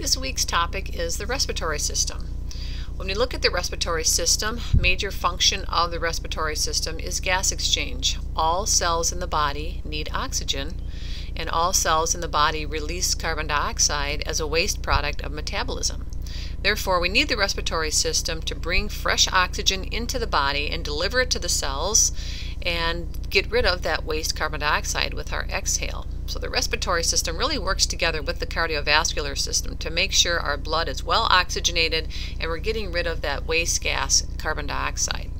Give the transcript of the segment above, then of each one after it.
This week's topic is the respiratory system. When we look at the respiratory system, major function of the respiratory system is gas exchange. All cells in the body need oxygen, and all cells in the body release carbon dioxide as a waste product of metabolism. Therefore, we need the respiratory system to bring fresh oxygen into the body and deliver it to the cells and get rid of that waste carbon dioxide with our exhale. So the respiratory system really works together with the cardiovascular system to make sure our blood is well oxygenated and we're getting rid of that waste gas, carbon dioxide.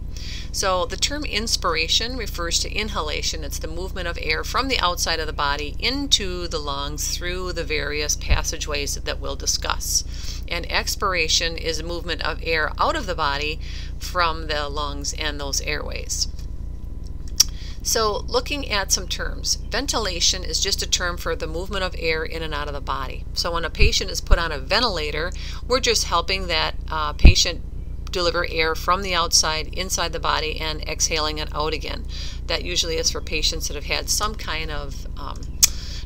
So the term inspiration refers to inhalation. It's the movement of air from the outside of the body into the lungs through the various passageways that we'll discuss. And expiration is a movement of air out of the body from the lungs and those airways. So looking at some terms, ventilation is just a term for the movement of air in and out of the body. So when a patient is put on a ventilator, we're just helping that uh, patient deliver air from the outside inside the body and exhaling it out again. That usually is for patients that have had some kind of um,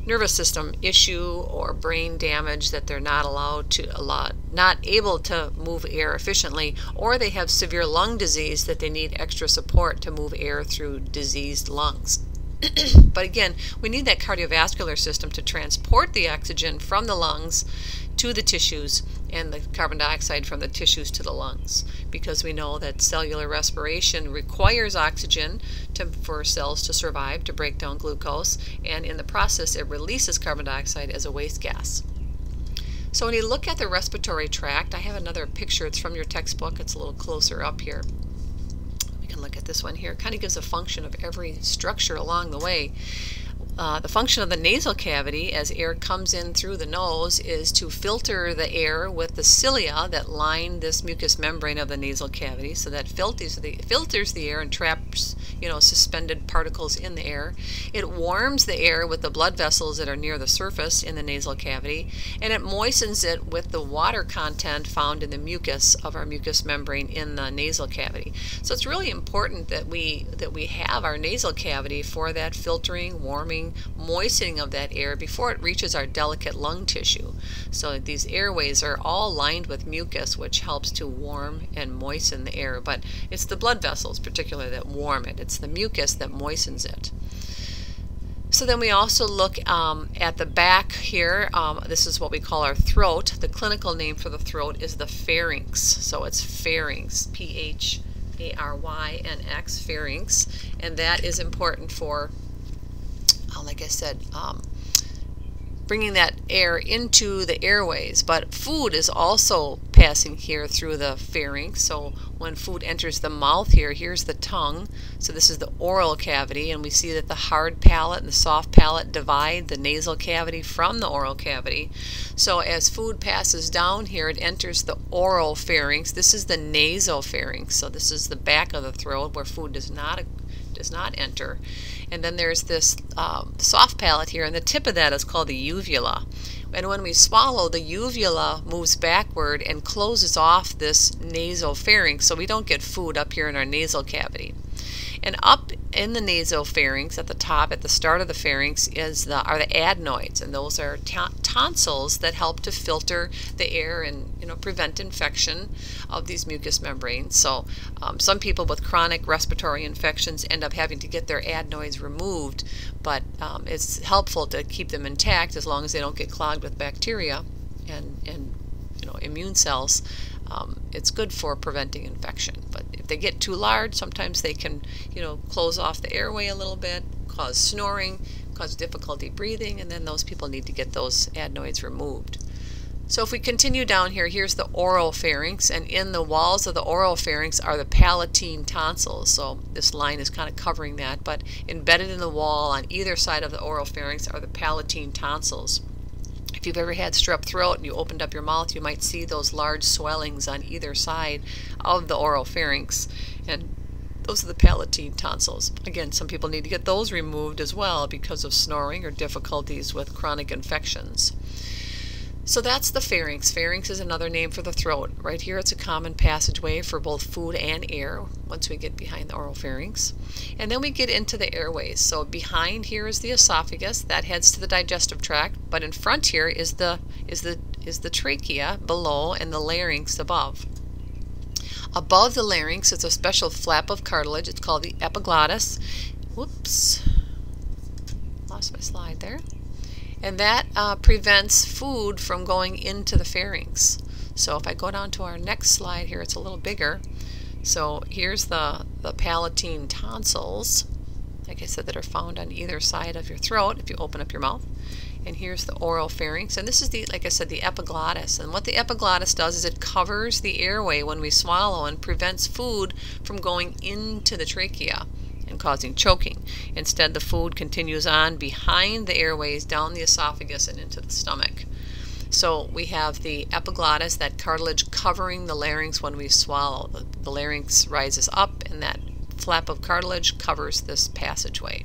nervous system issue or brain damage that they're not allowed to allow, not able to move air efficiently, or they have severe lung disease that they need extra support to move air through diseased lungs. but again, we need that cardiovascular system to transport the oxygen from the lungs to the tissues and the carbon dioxide from the tissues to the lungs because we know that cellular respiration requires oxygen to, for cells to survive, to break down glucose, and in the process it releases carbon dioxide as a waste gas. So when you look at the respiratory tract, I have another picture, it's from your textbook, it's a little closer up here. We can look at this one here. It kind of gives a function of every structure along the way. Uh, the function of the nasal cavity as air comes in through the nose is to filter the air with the cilia that line this mucous membrane of the nasal cavity so that filters the, filters the air and traps you know suspended particles in the air. It warms the air with the blood vessels that are near the surface in the nasal cavity and it moistens it with the water content found in the mucus of our mucous membrane in the nasal cavity. So it's really important that we that we have our nasal cavity for that filtering, warming, moistening of that air before it reaches our delicate lung tissue. So these airways are all lined with mucus, which helps to warm and moisten the air. But it's the blood vessels, particularly, that warm it. It's the mucus that moistens it. So then we also look um, at the back here. Um, this is what we call our throat. The clinical name for the throat is the pharynx. So it's pharynx, P-H A-R-Y-N-X, pharynx. And that is important for like I said, um, bringing that air into the airways. But food is also passing here through the pharynx. So when food enters the mouth here, here's the tongue. So this is the oral cavity, and we see that the hard palate and the soft palate divide the nasal cavity from the oral cavity. So as food passes down here, it enters the oral pharynx. This is the nasal pharynx. So this is the back of the throat where food does not does not enter. And then there's this um, soft palate here, and the tip of that is called the uvula. And when we swallow, the uvula moves backward and closes off this nasal pharynx, so we don't get food up here in our nasal cavity. And up in the nasopharynx, at the top, at the start of the pharynx, is the are the adenoids, and those are tonsils that help to filter the air and you know prevent infection of these mucous membranes. So um, some people with chronic respiratory infections end up having to get their adenoids removed, but um, it's helpful to keep them intact as long as they don't get clogged with bacteria and and you know immune cells. Um, it's good for preventing infection. But if they get too large, sometimes they can, you know, close off the airway a little bit, cause snoring, cause difficulty breathing, and then those people need to get those adenoids removed. So if we continue down here, here's the oral pharynx, and in the walls of the oral pharynx are the palatine tonsils. So this line is kind of covering that, but embedded in the wall on either side of the oral pharynx are the palatine tonsils. If you've ever had strep throat and you opened up your mouth, you might see those large swellings on either side of the oral pharynx. And those are the palatine tonsils. Again, some people need to get those removed as well because of snoring or difficulties with chronic infections. So that's the pharynx. Pharynx is another name for the throat. Right here it's a common passageway for both food and air once we get behind the oral pharynx. And then we get into the airways. So behind here is the esophagus that heads to the digestive tract, but in front here is the is the is the trachea below and the larynx above. Above the larynx is a special flap of cartilage. It's called the epiglottis. Whoops. Lost my slide there and that uh, prevents food from going into the pharynx. So if I go down to our next slide here, it's a little bigger. So here's the, the palatine tonsils, like I said, that are found on either side of your throat if you open up your mouth. And here's the oral pharynx. And this is the, like I said, the epiglottis. And what the epiglottis does is it covers the airway when we swallow and prevents food from going into the trachea and causing choking. Instead, the food continues on behind the airways, down the esophagus, and into the stomach. So we have the epiglottis, that cartilage covering the larynx when we swallow. The, the larynx rises up, and that flap of cartilage covers this passageway.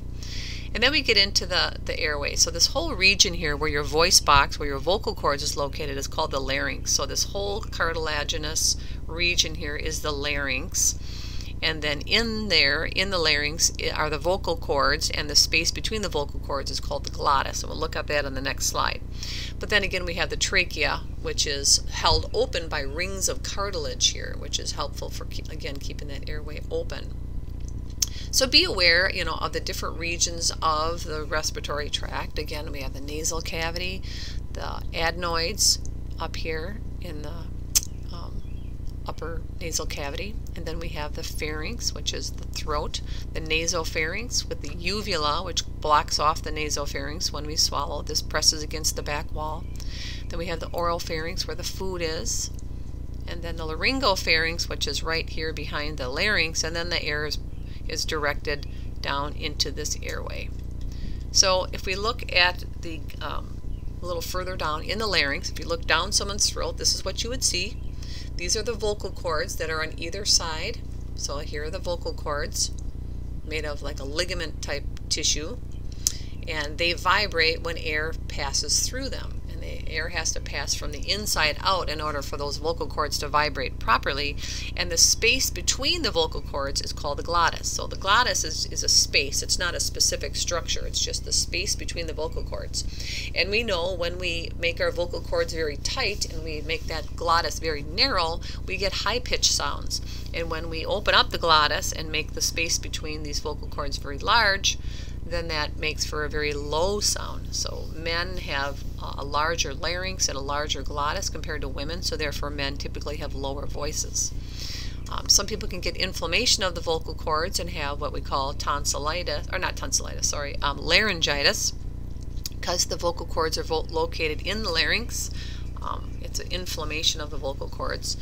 And then we get into the, the airway. So this whole region here where your voice box, where your vocal cords is located, is called the larynx. So this whole cartilaginous region here is the larynx and then in there, in the larynx, eh, are the vocal cords, and the space between the vocal cords is called the glottis, and we'll look at that on the next slide. But then again, we have the trachea, which is held open by rings of cartilage here, which is helpful for, again, keeping that airway open. So be aware, you know, of the different regions of the respiratory tract. Again, we have the nasal cavity, the adenoids up here in the upper nasal cavity. And then we have the pharynx, which is the throat, the nasopharynx with the uvula, which blocks off the nasopharynx when we swallow. This presses against the back wall. Then we have the oral pharynx where the food is. And then the laryngopharynx, which is right here behind the larynx. And then the air is, is directed down into this airway. So if we look at the um, a little further down in the larynx, if you look down someone's throat, this is what you would see. These are the vocal cords that are on either side. So here are the vocal cords made of like a ligament type tissue and they vibrate when air passes through them the air has to pass from the inside out in order for those vocal cords to vibrate properly. And the space between the vocal cords is called the glottis. So the glottis is, is a space. It's not a specific structure. It's just the space between the vocal cords. And we know when we make our vocal cords very tight and we make that glottis very narrow, we get high-pitched sounds. And when we open up the glottis and make the space between these vocal cords very large, then that makes for a very low sound. So men have a larger larynx and a larger glottis compared to women, so therefore men typically have lower voices. Um, some people can get inflammation of the vocal cords and have what we call tonsillitis, or not tonsillitis, sorry, um, laryngitis, because the vocal cords are located in the larynx. Um, it's an inflammation of the vocal cords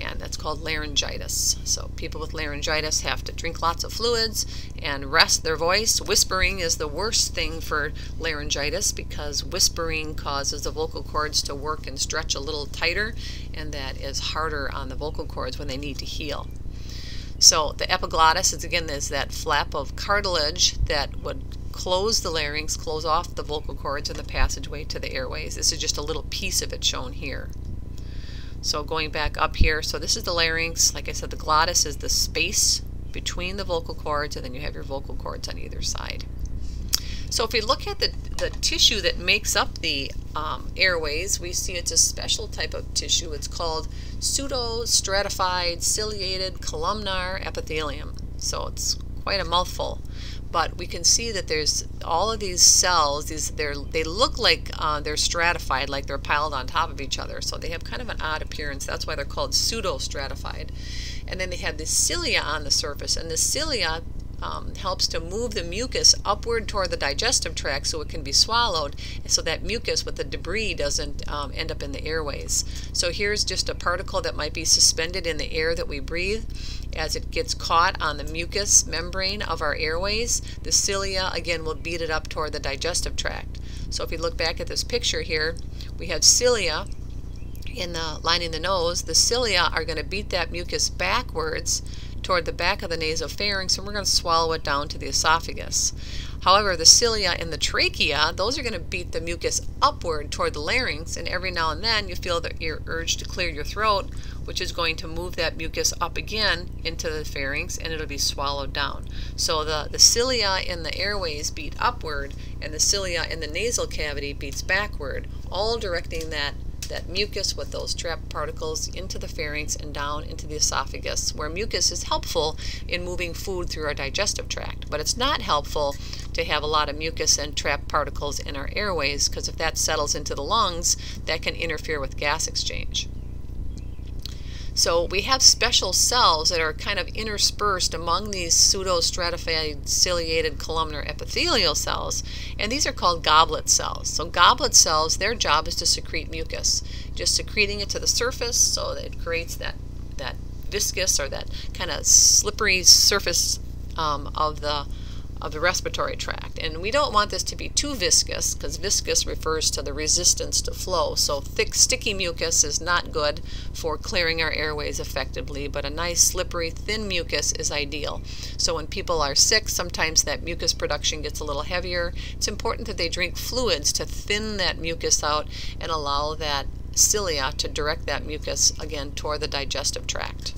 and that's called laryngitis. So people with laryngitis have to drink lots of fluids and rest their voice. Whispering is the worst thing for laryngitis because whispering causes the vocal cords to work and stretch a little tighter, and that is harder on the vocal cords when they need to heal. So the epiglottis is again is that flap of cartilage that would close the larynx, close off the vocal cords and the passageway to the airways. This is just a little piece of it shown here. So going back up here, so this is the larynx. Like I said, the glottis is the space between the vocal cords, and then you have your vocal cords on either side. So if we look at the, the tissue that makes up the um, airways, we see it's a special type of tissue. It's called pseudostratified ciliated columnar epithelium. So it's quite a mouthful but we can see that there's all of these cells these they look like uh, they're stratified like they're piled on top of each other. So they have kind of an odd appearance. That's why they're called pseudo stratified and then they have the cilia on the surface. And the cilia um, helps to move the mucus upward toward the digestive tract so it can be swallowed so that mucus with the debris doesn't um, end up in the airways. So here's just a particle that might be suspended in the air that we breathe. As it gets caught on the mucous membrane of our airways, the cilia again will beat it up toward the digestive tract. So if you look back at this picture here, we have cilia in the lining the nose. The cilia are going to beat that mucus backwards toward the back of the nasopharynx and we're going to swallow it down to the esophagus. However, the cilia and the trachea, those are going to beat the mucus upward toward the larynx, and every now and then you feel the your urge to clear your throat, which is going to move that mucus up again into the pharynx, and it'll be swallowed down. So the, the cilia in the airways beat upward, and the cilia in the nasal cavity beats backward, all directing that that mucus with those trapped particles into the pharynx and down into the esophagus, where mucus is helpful in moving food through our digestive tract. But it's not helpful to have a lot of mucus and trapped particles in our airways because if that settles into the lungs, that can interfere with gas exchange. So we have special cells that are kind of interspersed among these pseudostratified ciliated columnar epithelial cells, and these are called goblet cells. So goblet cells, their job is to secrete mucus, just secreting it to the surface so that it creates that, that viscous or that kind of slippery surface um, of the of the respiratory tract. And we don't want this to be too viscous because viscous refers to the resistance to flow. So thick, sticky mucus is not good for clearing our airways effectively, but a nice, slippery, thin mucus is ideal. So when people are sick, sometimes that mucus production gets a little heavier. It's important that they drink fluids to thin that mucus out and allow that cilia to direct that mucus again toward the digestive tract.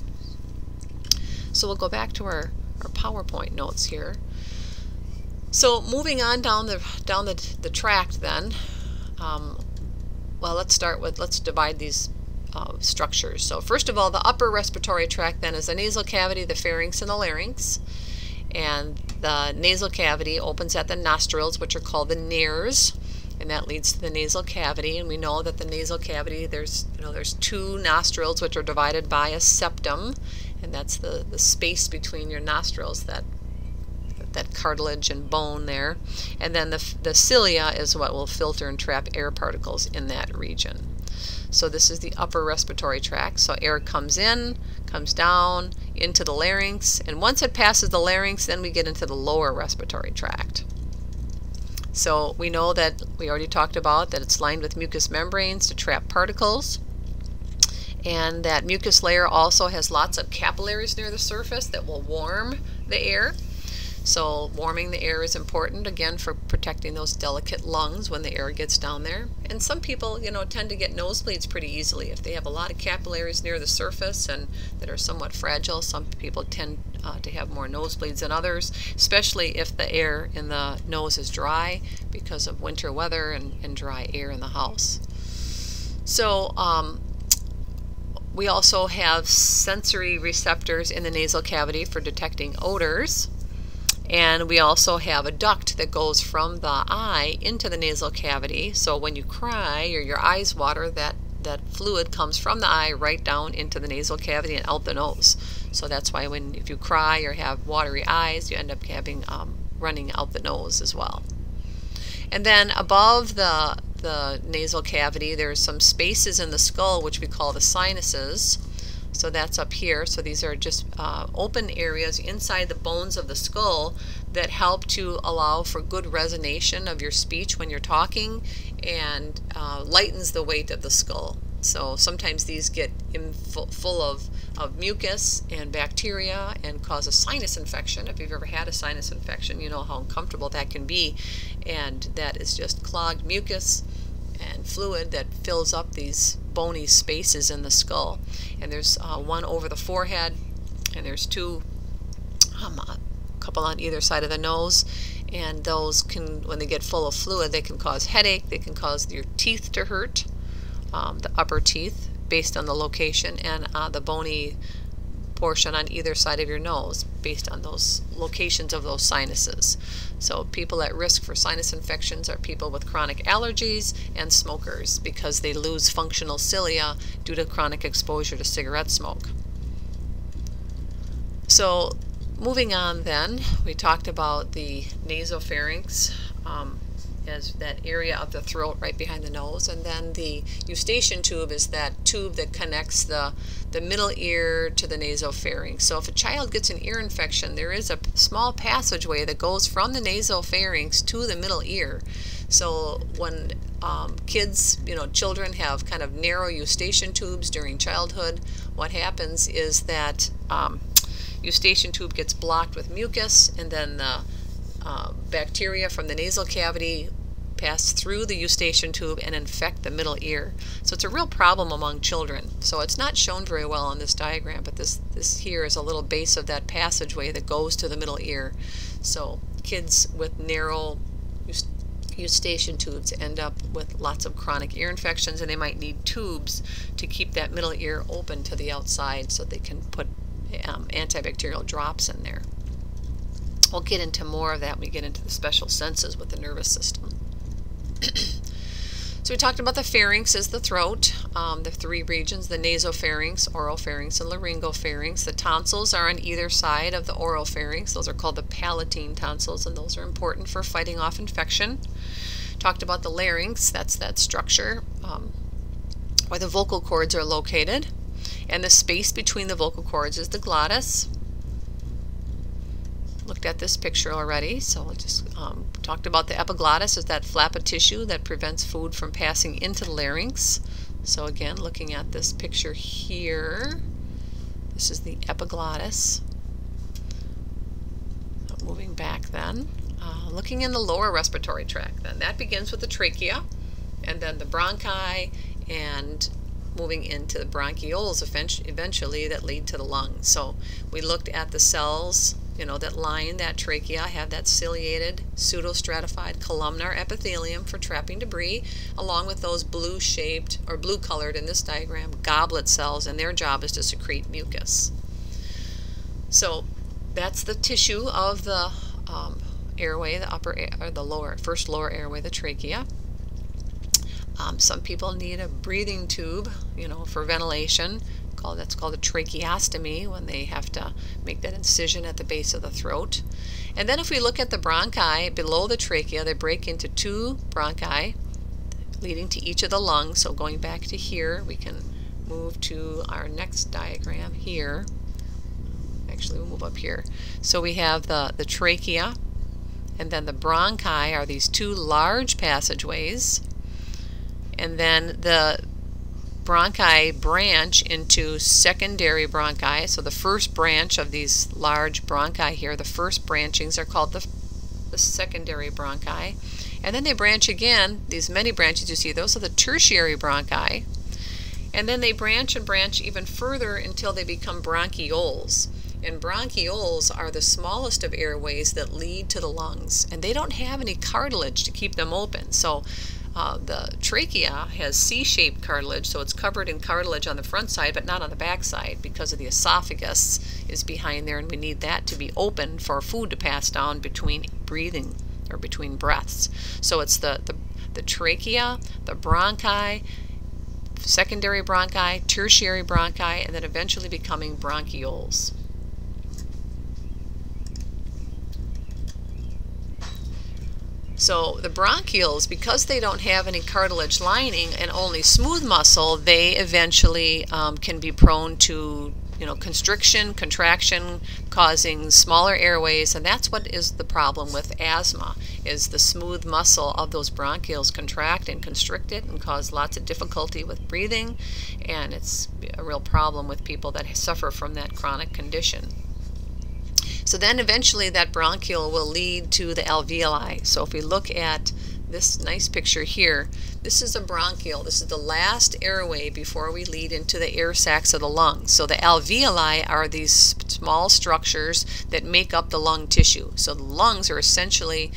So we'll go back to our, our PowerPoint notes here. So moving on down the down the, the tract then, um, well let's start with, let's divide these uh, structures. So first of all, the upper respiratory tract then is the nasal cavity, the pharynx, and the larynx. And the nasal cavity opens at the nostrils, which are called the nares, and that leads to the nasal cavity. And we know that the nasal cavity, there's you know there's two nostrils which are divided by a septum, and that's the the space between your nostrils that that cartilage and bone there. And then the, the cilia is what will filter and trap air particles in that region. So this is the upper respiratory tract. So air comes in, comes down into the larynx, and once it passes the larynx, then we get into the lower respiratory tract. So we know that we already talked about that it's lined with mucous membranes to trap particles. And that mucus layer also has lots of capillaries near the surface that will warm the air. So warming the air is important, again, for protecting those delicate lungs when the air gets down there. And some people, you know, tend to get nosebleeds pretty easily. If they have a lot of capillaries near the surface and that are somewhat fragile, some people tend uh, to have more nosebleeds than others, especially if the air in the nose is dry because of winter weather and, and dry air in the house. So um, we also have sensory receptors in the nasal cavity for detecting odors. And we also have a duct that goes from the eye into the nasal cavity. So when you cry or your eyes water, that, that fluid comes from the eye right down into the nasal cavity and out the nose. So that's why when if you cry or have watery eyes, you end up having um, running out the nose as well. And then above the, the nasal cavity, there's some spaces in the skull which we call the sinuses. So that's up here. So these are just uh, open areas inside the bones of the skull that help to allow for good resonation of your speech when you're talking and uh, lightens the weight of the skull. So sometimes these get full of, of mucus and bacteria and cause a sinus infection. If you've ever had a sinus infection, you know how uncomfortable that can be. And that is just clogged mucus and fluid that fills up these bony spaces in the skull. And there's uh, one over the forehead, and there's two, um, a couple on either side of the nose. And those can, when they get full of fluid, they can cause headache. They can cause your teeth to hurt, um, the upper teeth, based on the location, and uh, the bony portion on either side of your nose based on those locations of those sinuses. So people at risk for sinus infections are people with chronic allergies and smokers because they lose functional cilia due to chronic exposure to cigarette smoke. So moving on then, we talked about the nasopharynx. Um, as that area of the throat right behind the nose. And then the eustachian tube is that tube that connects the, the middle ear to the nasopharynx. So if a child gets an ear infection, there is a small passageway that goes from the nasopharynx to the middle ear. So when um, kids, you know, children have kind of narrow eustachian tubes during childhood, what happens is that um, eustachian tube gets blocked with mucus, and then the uh, bacteria from the nasal cavity pass through the eustachian tube and infect the middle ear. So it's a real problem among children. So it's not shown very well on this diagram, but this, this here is a little base of that passageway that goes to the middle ear. So kids with narrow eustachian tubes end up with lots of chronic ear infections and they might need tubes to keep that middle ear open to the outside so they can put um, antibacterial drops in there. We'll get into more of that when we get into the special senses with the nervous system. so we talked about the pharynx is the throat, um, the three regions, the nasopharynx, oropharynx, and laryngopharynx. The tonsils are on either side of the oropharynx. Those are called the palatine tonsils, and those are important for fighting off infection. Talked about the larynx, that's that structure um, where the vocal cords are located. And the space between the vocal cords is the glottis looked at this picture already, so I just um, talked about the epiglottis is that flap of tissue that prevents food from passing into the larynx. So again, looking at this picture here, this is the epiglottis. moving back then, uh, looking in the lower respiratory tract then. That begins with the trachea, and then the bronchi, and moving into the bronchioles eventually that lead to the lungs. So we looked at the cells you know, that line, that trachea, have that ciliated, pseudostratified columnar epithelium for trapping debris, along with those blue-shaped, or blue-colored in this diagram, goblet cells, and their job is to secrete mucus. So that's the tissue of the um, airway, the upper, or the lower, first lower airway, the trachea. Um, some people need a breathing tube, you know, for ventilation called that's called a tracheostomy when they have to make that incision at the base of the throat. And then if we look at the bronchi below the trachea, they break into two bronchi leading to each of the lungs. So going back to here, we can move to our next diagram here. Actually, we'll move up here. So we have the, the trachea, and then the bronchi are these two large passageways. And then the bronchi branch into secondary bronchi. So the first branch of these large bronchi here, the first branchings are called the, the secondary bronchi. And then they branch again, these many branches you see, those are the tertiary bronchi. And then they branch and branch even further until they become bronchioles. And bronchioles are the smallest of airways that lead to the lungs. And they don't have any cartilage to keep them open. So uh, the trachea has C-shaped cartilage, so it's covered in cartilage on the front side, but not on the back side because of the esophagus is behind there, and we need that to be open for food to pass down between breathing or between breaths. So it's the, the, the trachea, the bronchi, secondary bronchi, tertiary bronchi, and then eventually becoming bronchioles. So the bronchioles, because they don't have any cartilage lining and only smooth muscle, they eventually um, can be prone to you know, constriction, contraction, causing smaller airways, and that's what is the problem with asthma, is the smooth muscle of those bronchioles contract and constrict it and cause lots of difficulty with breathing, and it's a real problem with people that suffer from that chronic condition. So then eventually that bronchiole will lead to the alveoli. So if we look at this nice picture here, this is a bronchiole. This is the last airway before we lead into the air sacs of the lungs. So the alveoli are these small structures that make up the lung tissue. So the lungs are essentially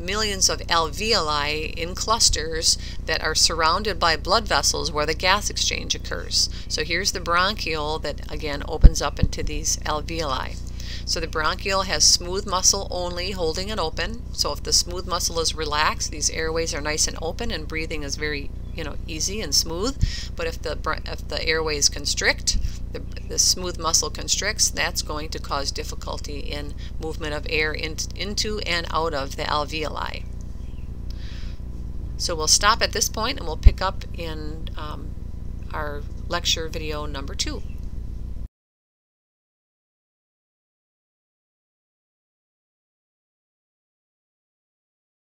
millions of alveoli in clusters that are surrounded by blood vessels where the gas exchange occurs. So here's the bronchiole that again opens up into these alveoli. So the bronchiole has smooth muscle only holding it open. So if the smooth muscle is relaxed, these airways are nice and open and breathing is very you know easy and smooth. But if the if the airways constrict, the, the smooth muscle constricts, that's going to cause difficulty in movement of air in, into and out of the alveoli. So we'll stop at this point and we'll pick up in um, our lecture video number two.